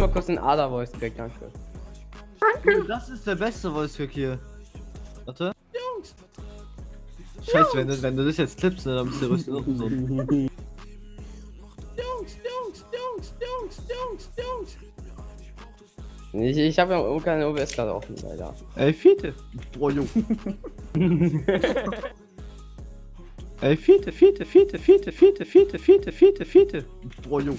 mir mal kurz den Ada-Voice Crack, danke. Danke. Das ist der beste Voice Crack hier. Warte. Jungs. Scheiße, wenn du, wenn du das jetzt clippst, ne, dann bist du rüsten unten so. Jungs, Jungs, Jungs, Jungs, Jungs, Jungs. Ich, ich habe ja keine OBS gerade offen, leider. Ey, Fiete. Boah, Junge. Ey, Fiete, Fiete, Fiete, Fiete, Fiete, Fiete, Fiete, Fiete, Fiete. Boah, Junge.